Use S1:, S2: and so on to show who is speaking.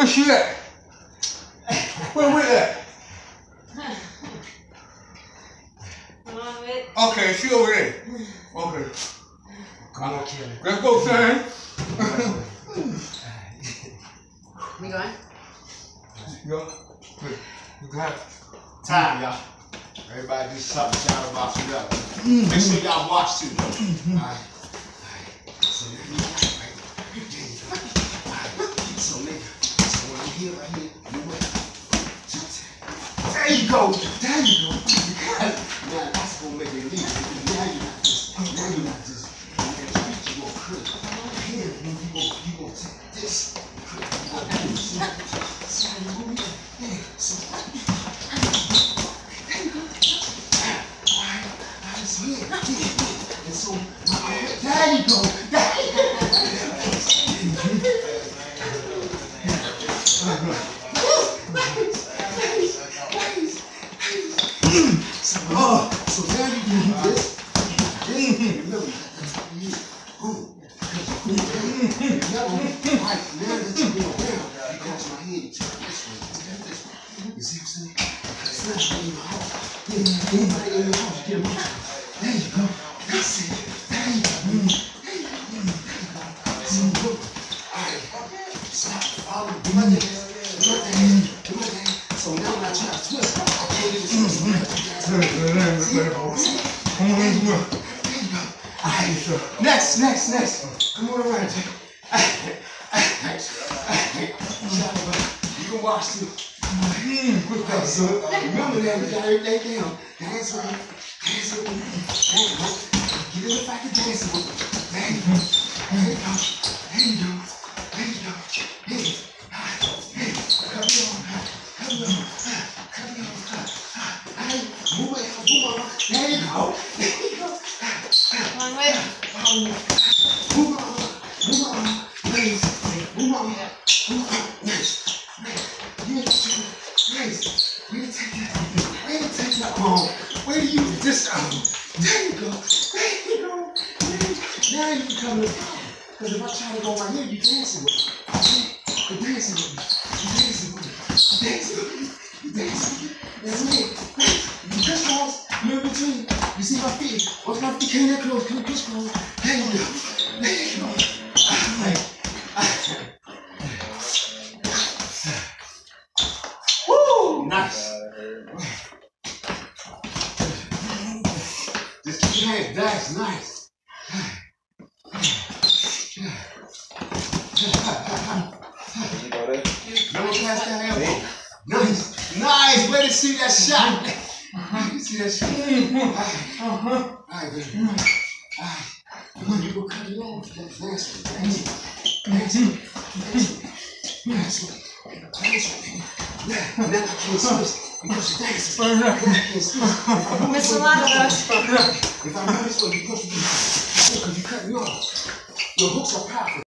S1: Where she at? Where we at?
S2: Come on, Whit.
S1: Okay, she over there. Okay.
S3: I'm gonna kill him.
S1: Let's go, son.
S2: We going?
S1: Yo. You got it.
S3: Time, y'all. Everybody do something. Shout out about you up. Make sure y'all watch too. though. Alright. Alright. So let me right. There you go. Alright. So nigga. So when I'm here right here, you wait. Just- There you go. There you go. Now that's gonna make it leave. Now you're not just. Now you're not just. You go crazy. Here you go. You go take this. There you go. There you go. Oh, so now I'm saying? It's try to twist, Alright. Next, next, next. Come on around, You can watch too. Mm, okay, so remember that we got everything down. Dance with me. Dance with me. Dance with me. Get in the fact of dancing with me. There you go. There you go. There you go. There you go. Hey. Hey. Come on. Come on. Come on. Hey. Move it. Move on. There you just um dancing with me. Dancing with me. Dancing with me. That's me. You crisscross. You in between. You see my feet. What's my feet? Can that close? Can you crisscross? There you go. There you go. Alright. Woo! Nice. Just keep your hands. That's nice. That elbow. Nice. Nice. Way to see that shot. If I move
S2: Miss
S3: this
S2: a
S3: way,
S2: lot of
S3: you
S2: us.
S3: If I move this way, you push me. Because you cut me off. Your hooks are powerful.